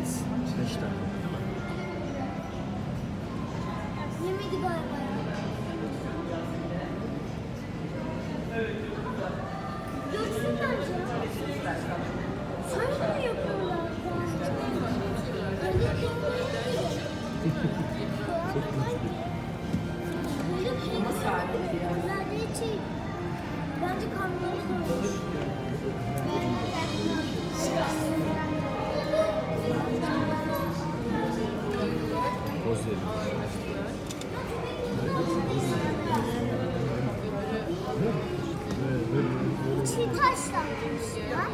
Beş. Beş tane. Yemedi galiba. Görsün bence yapıyorlar? veriyor. İçi taşlanmışlar.